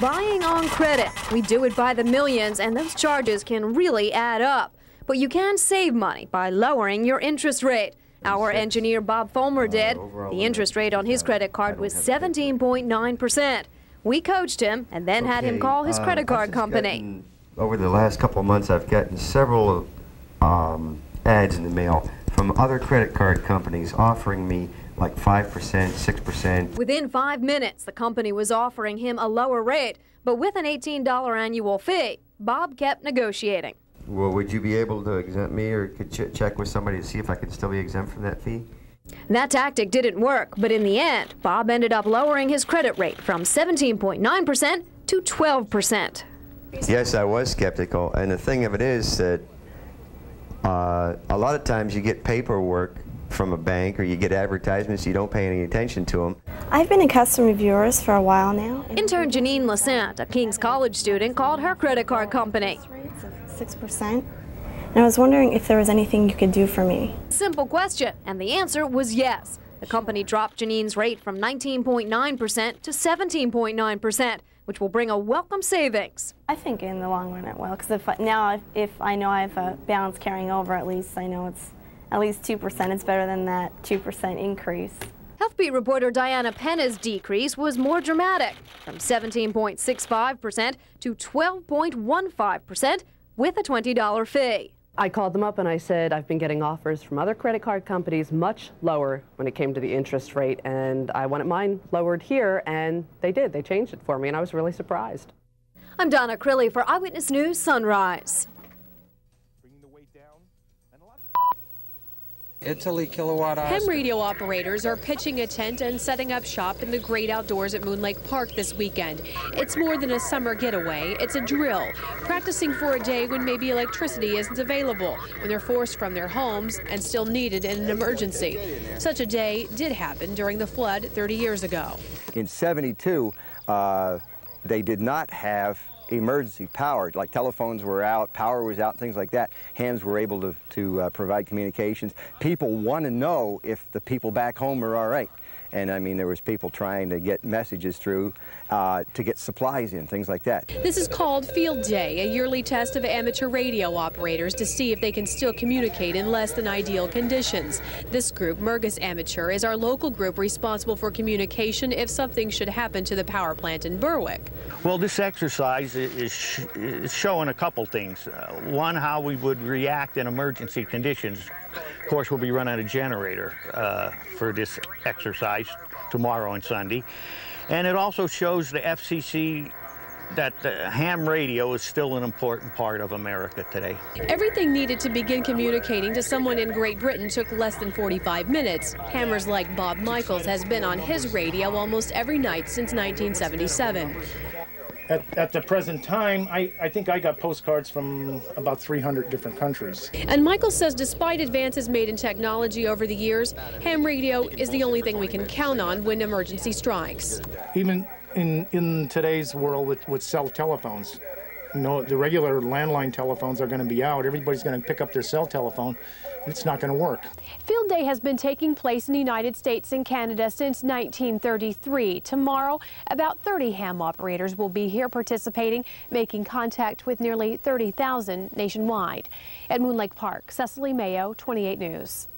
Buying on credit. We do it by the millions, and those charges can really add up. But you can save money by lowering your interest rate. Our engineer Bob Folmar did. The interest rate on his credit card was 17.9%. We coached him and then had him call his uh, credit card just company. gotten- Over the last couple of months, I've gotten several um, ads in the mail from other credit card companies offering me like 5%, 6%. Within five minutes, the company was offering him a lower rate, but with an $18 annual fee, Bob kept negotiating. Well, would you be able to exempt me or could ch- check with somebody to see if I could still be exempt from that fee? That tactic didn't work, but in the end, Bob ended up lowering his credit rate from 17.9% to 12%. Yes, I was skeptical, and the thing of it is that uh, a lot of times you get paperwork from a bank or you get advertisements, you don't pay any attention to them. I've been a customer of yours for a while now. Intern Janine Lassant, a King's College student, called her credit card company. Rates of 6%. And I was wondering if there was anything you could do for me. Simple question, and the answer was yes. The company dropped Janine's rate from 19.9% to 17.9%, which will bring a welcome savings. I think in the long run it will, because if I, now if, if I know I have a balance carrying over, at least I know it's at least 2%. It's better than that 2% increase. HealthBeat reporter Diana Penna's decrease was more dramatic, from 17.65% to 12.15% with a $20 fee. I called them up and I said, I've been getting offers from other credit card companies much lower when it came to the interest rate, and I wanted mine lowered here, and they did. They changed it for me, and I was really surprised. I'm Donna Crilley for Eyewitness News Sunrise. Italy kilowatt hours. Ham radio operators are pitching a tent and setting up shop in the great outdoors at Moon Lake Park this weekend. It's more than a summer getaway, it's a drill, practicing for a day when maybe electricity isn't available, when they're forced from their homes and still needed in an emergency. Such a day did happen during the flood 30 years ago. In 72, uh, they did not have emergency power, like telephones were out, power was out, things like that. Hams were able to, to uh, provide communications. People want to know if the people back home are all right. And I mean, there was people trying to get messages through uh, to get supplies in, things like that. This is called Field Day, a yearly test of amateur radio operators to see if they can still communicate in less than ideal conditions. This group, Mergus Amateur, is our local group responsible for communication if something should happen to the power plant in Berwick. Well, this exercise is, sh- is showing a couple things. Uh, one, how we would react in emergency conditions. Of course, we'll be running a generator uh, for this exercise tomorrow and Sunday. And it also shows the FCC that the ham radio is still an important part of America today. Everything needed to begin communicating to someone in Great Britain took less than 45 minutes. Hammers like Bob Michaels has been on his radio almost every night since 1977. At, at the present time, I, I think I got postcards from about 300 different countries. And Michael says despite advances made in technology over the years, ham radio is the only thing we can count on when emergency strikes. Even in, in today's world with, with cell telephones, know, the regular landline telephones are going to be out. Everybody's going to pick up their cell telephone. It's not going to work. Field Day has been taking place in the United States and Canada since 1933. Tomorrow, about 30 ham operators will be here participating, making contact with nearly 30,000 nationwide. At Moon Lake Park, Cecily Mayo, 28 News.